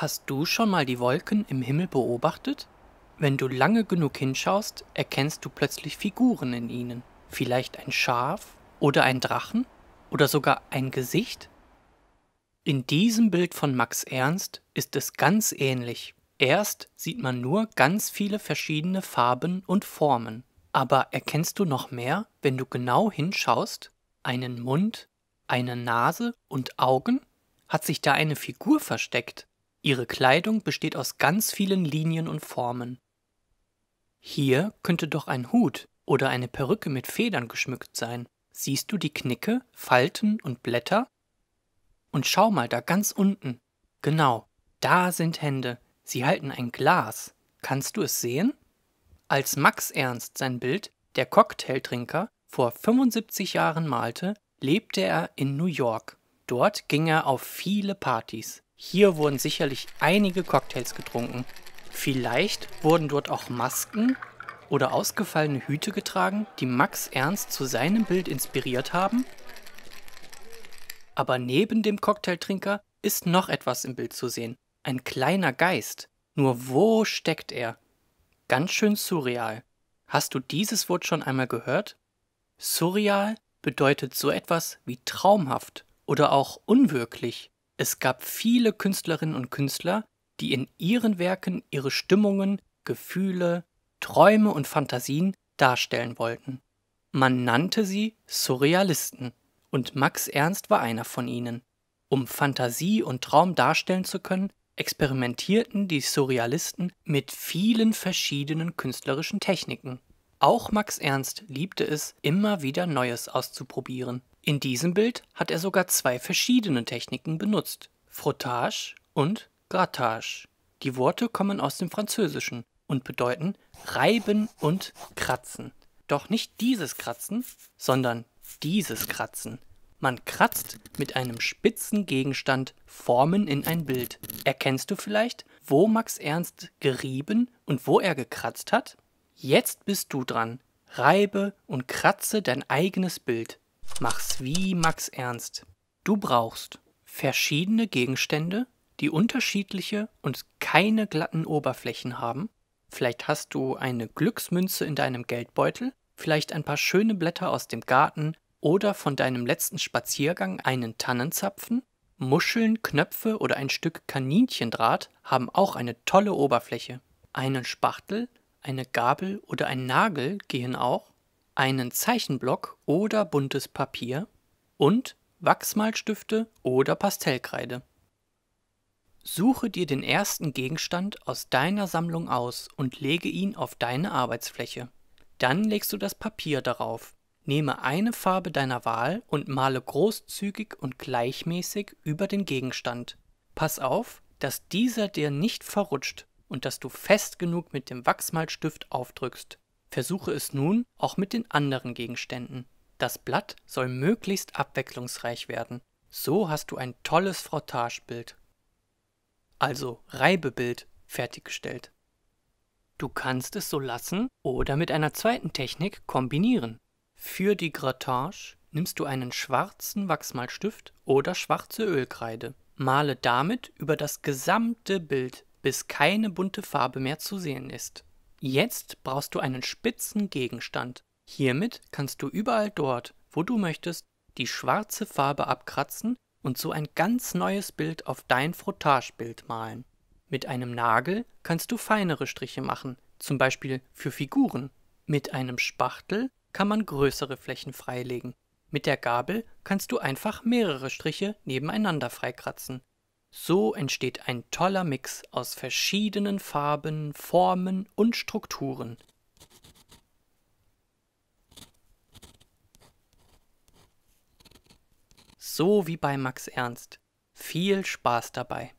Hast du schon mal die Wolken im Himmel beobachtet? Wenn du lange genug hinschaust, erkennst du plötzlich Figuren in ihnen. Vielleicht ein Schaf oder ein Drachen oder sogar ein Gesicht? In diesem Bild von Max Ernst ist es ganz ähnlich. Erst sieht man nur ganz viele verschiedene Farben und Formen. Aber erkennst du noch mehr, wenn du genau hinschaust? Einen Mund, eine Nase und Augen? Hat sich da eine Figur versteckt? Ihre Kleidung besteht aus ganz vielen Linien und Formen. Hier könnte doch ein Hut oder eine Perücke mit Federn geschmückt sein. Siehst du die Knicke, Falten und Blätter? Und schau mal da ganz unten. Genau, da sind Hände. Sie halten ein Glas. Kannst du es sehen? Als Max Ernst sein Bild, der Cocktailtrinker, vor 75 Jahren malte, lebte er in New York. Dort ging er auf viele Partys. Hier wurden sicherlich einige Cocktails getrunken. Vielleicht wurden dort auch Masken oder ausgefallene Hüte getragen, die Max Ernst zu seinem Bild inspiriert haben? Aber neben dem Cocktailtrinker ist noch etwas im Bild zu sehen. Ein kleiner Geist. Nur wo steckt er? Ganz schön surreal. Hast du dieses Wort schon einmal gehört? Surreal bedeutet so etwas wie traumhaft oder auch unwirklich. Es gab viele Künstlerinnen und Künstler, die in ihren Werken ihre Stimmungen, Gefühle, Träume und Fantasien darstellen wollten. Man nannte sie Surrealisten, und Max Ernst war einer von ihnen. Um Fantasie und Traum darstellen zu können, experimentierten die Surrealisten mit vielen verschiedenen künstlerischen Techniken. Auch Max Ernst liebte es, immer wieder Neues auszuprobieren. In diesem Bild hat er sogar zwei verschiedene Techniken benutzt: Frottage und Grattage. Die Worte kommen aus dem Französischen und bedeuten reiben und kratzen. Doch nicht dieses Kratzen, sondern dieses Kratzen. Man kratzt mit einem spitzen Gegenstand Formen in ein Bild. Erkennst du vielleicht, wo Max Ernst gerieben und wo er gekratzt hat? Jetzt bist du dran. Reibe und kratze dein eigenes Bild. Mach's wie Max Ernst. Du brauchst verschiedene Gegenstände, die unterschiedliche und keine glatten Oberflächen haben. Vielleicht hast du eine Glücksmünze in deinem Geldbeutel, vielleicht ein paar schöne Blätter aus dem Garten oder von deinem letzten Spaziergang einen Tannenzapfen. Muscheln, Knöpfe oder ein Stück Kaninchendraht haben auch eine tolle Oberfläche. Einen Spachtel, eine Gabel oder ein Nagel gehen auch einen Zeichenblock oder buntes Papier und Wachsmalstifte oder Pastellkreide. Suche dir den ersten Gegenstand aus deiner Sammlung aus und lege ihn auf deine Arbeitsfläche. Dann legst du das Papier darauf. Nehme eine Farbe deiner Wahl und male großzügig und gleichmäßig über den Gegenstand. Pass auf, dass dieser dir nicht verrutscht und dass du fest genug mit dem Wachsmalstift aufdrückst. Versuche es nun auch mit den anderen Gegenständen. Das Blatt soll möglichst abwechslungsreich werden. So hast du ein tolles Frottagebild. Also Reibebild fertiggestellt. Du kannst es so lassen oder mit einer zweiten Technik kombinieren. Für die Grattage nimmst du einen schwarzen Wachsmalstift oder schwarze Ölkreide. Male damit über das gesamte Bild, bis keine bunte Farbe mehr zu sehen ist. Jetzt brauchst du einen spitzen Gegenstand. Hiermit kannst du überall dort, wo du möchtest, die schwarze Farbe abkratzen und so ein ganz neues Bild auf dein Frottagebild malen. Mit einem Nagel kannst du feinere Striche machen, zum Beispiel für Figuren. Mit einem Spachtel kann man größere Flächen freilegen. Mit der Gabel kannst du einfach mehrere Striche nebeneinander freikratzen. So entsteht ein toller Mix aus verschiedenen Farben, Formen und Strukturen. So wie bei Max Ernst. Viel Spaß dabei.